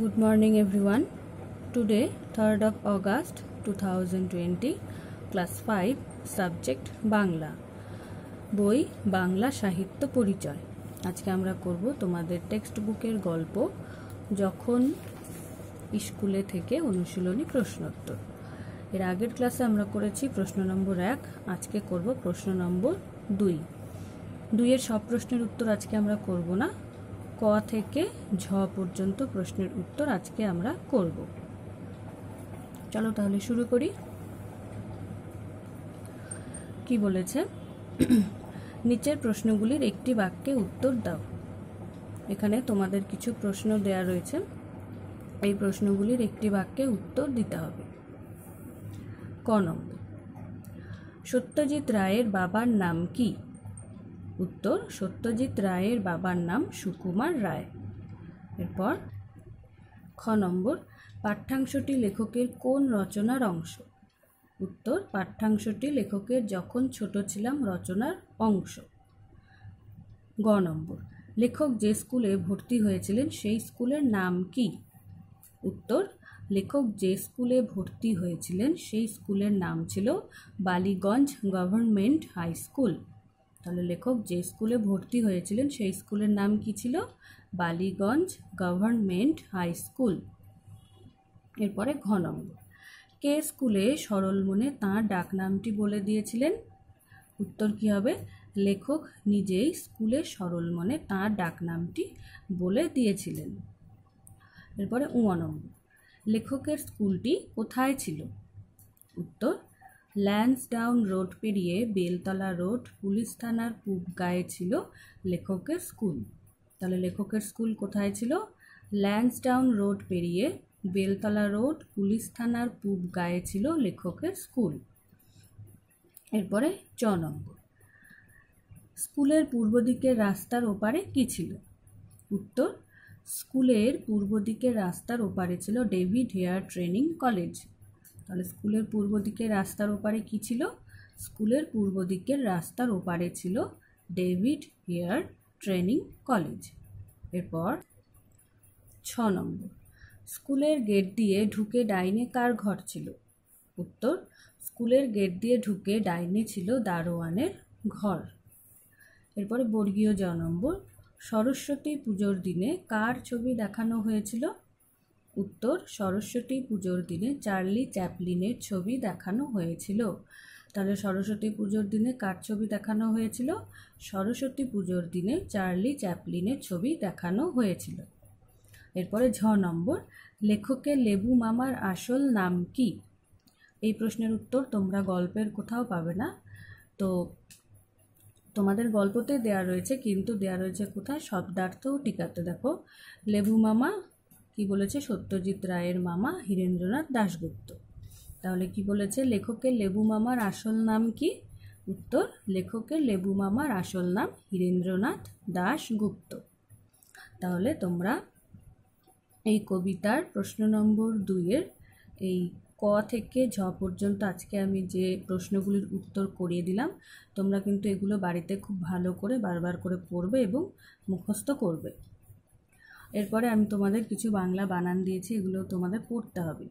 Good morning, everyone. Today, 3rd of August 2020, class 5, subject Bangla বই বাংলা সাহিত্য পরিচয় আজকে আমরা করব তোমাদের টেক্সট বুকের গল্প যখন স্কুলে থেকে অনুশীলনী প্রশ্নোত্তর। এর আগের ক্লাসে আমরা করেছি প্রশ্ন নম্বর এক আজকে করব প্রশ্ন নম্বর দুই। দুইয়ের সব প্রশ্নের উত্তর আজকে আমরা করব না ক থেকে ঝ পর্যন্ত প্রশ্নের উত্তর আজকে আমরা করব। চলো তাহলে শুরু করি। কি বলেছে? নিচের প্রশ্নগুলির একটি বাক্যে উত্তর দাও। এখানে তোমাদের কিছু প্রশ্ন দেয়া রয়েছে। এই প্রশ্নগুলির একটি বাক্যে উত্তর দিতে হবে। ক নম্বর। সত্যজিৎ রায়ের বাবার নাম কি? উত্তর, সত্যজিৎ রায়ের বাবার নাম সুকুমার রায়। এরপর খ নম্বর, পাঠ্যাংশটি লেখকের কোন রচনার অংশ? উত্তর, পাঠ্যাংশটি লেখকের যখন ছোট ছিলাম রচনার অংশ। গ নম্বর, লেখক যে স্কুলে ভর্তি হয়েছিলেন সেই স্কুলের নাম কি? উত্তর, লেখক যে স্কুলে ভর্তি হয়েছিলেন সেই স্কুলের নাম ছিল বালিগঞ্জ গভর্নমেন্ট হাই স্কুল। তাহলে লেখক যে স্কুলে ভর্তি হয়েছিলেন সেই স্কুলের নাম কি ছিল? Ballygunge government high school. এরপরে ঘ নম্বর। কে স্কুলে সরল মনে তাঁর ডাকনামটি বলে দিয়েছিলেন? উত্তর কী হবে? লেখক নিজেই স্কুলে সরল মনে তাঁর ডাকনামটি বলে দিয়েছিলেন। এরপরে উ নম্বর। লেখকের স্কুলটি কোথায় ছিল? উত্তর ল্যান্সডাউন রোড পেরিয়ে বেলতলা রোড পুলিশ থানার পূব গায়ে ছিল লেখকের স্কুল। তাহলে লেখকের স্কুল কোথায় ছিল? ল্যান্সডাউন রোড পেরিয়ে বেলতলা রোড পুলিশ থানার পূব গায়ে ছিল লেখকের স্কুল। এরপরে চ নম্বর। স্কুলের পূর্ব দিকের রাস্তার ওপারে কি ছিল? উত্তর, স্কুলের পূর্ব দিকের রাস্তার ওপারে ছিল ডেভিড হেয়ার ট্রেনিং কলেজ। তাহলে স্কুলের পূর্ব দিকের রাস্তার ওপারে কি ছিল? স্কুলের পূর্ব দিকের রাস্তার ওপারে ছিল ডেভিড হেয়ার ট্রেনিং কলেজ। এরপর ছ নম্বর। স্কুলের গেট দিয়ে ঢুকে ডাইনে কার ঘর ছিল? উত্তর, স্কুলের গেট দিয়ে ঢুকে ডাইনে ছিল দারোয়ানের ঘর। এরপরে বর্গীয় জ নম্বর। সরস্বতী পুজোর দিনে কার ছবি দেখানো হয়েছিল? উত্তর, সরস্বতী পুজোর দিনে চার্লি চ্যাপলিনের ছবি দেখানো হয়েছিল। তাহলে সরস্বতী পুজোর দিনে কার ছবি দেখানো হয়েছিল? সরস্বতী পুজোর দিনে চার্লি চ্যাপলিনের ছবি দেখানো হয়েছিল। এরপরে ঝ নম্বর, লেখকের লেবু মামার আসল নাম কি? এই প্রশ্নের উত্তর তোমরা গল্পের কোথাও পাবে না। তো তোমাদের গল্পতে দেয়া রয়েছে, কিন্তু দেয়া রয়েছে কোথায়? শব্দার্থ টিকাতে দেখো। লেবু মামা কি বলেছে? সত্যজিৎ রায়ের মামা হীরেন্দ্রনাথ দাশগুপ্ত। তাহলে কি বলেছে? লেখকের লেবু মামার আসল নাম কি? উত্তর, লেখকের লেবু মামার আসল নাম হীরেন্দ্রনাথ দাশগুপ্ত। তাহলে তোমরা এই কবিতার প্রশ্ন নম্বর দুইয়ের এই ক থেকে ঝ পর্যন্ত আজকে আমি যে প্রশ্নগুলির উত্তর করিয়ে দিলাম, তোমরা কিন্তু এগুলো বাড়িতে খুব ভালো করে বারবার করে পড়বে এবং মুখস্থ করবে। এরপরে আমি তোমাদের কিছু বাংলা বানান দিয়েছি, এগুলো তোমাদের পড়তে হবে।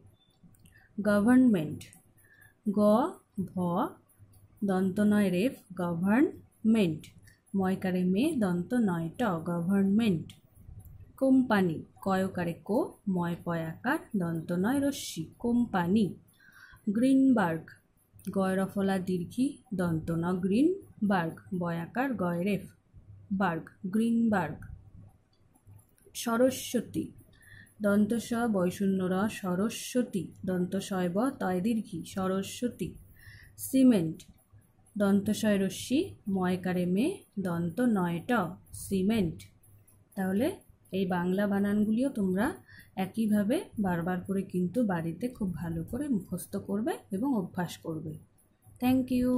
গভর্নমেন্ট। গ, ভ দন্ত নয় রেফ, গভর্নমেন্ট। ময়কারে মে দন্ত নয় ট, গভর্নমেন্ট। কোম্পানি। কয়কারে কো, ময় পয়াকার দন্ত নয় রশ্মি। কোম্পানি। গ্রিনবার্গ। গয়রফলা দীর্ঘি দন্ত ন গ্রিন বার্গ বয়াকার গয়রেফ বার্গ। গ্রিনবার্গ। সরস্বতী। দন্ত স বৈশূন্য র সরস্বতী। দন্ত শয় ব তয় দীর্ঘি, সরস্বতী। সিমেন্ট। দন্ত শয় রশ্মি, ময়কারে মে, দন্ত নয় ট, সিমেন্ট। তাহলে এই বাংলা বানানগুলিও তোমরা একইভাবে বারবার করে কিন্তু বাড়িতে খুব ভালো করে মুখস্থ করবে এবং অভ্যাস করবে। Thank you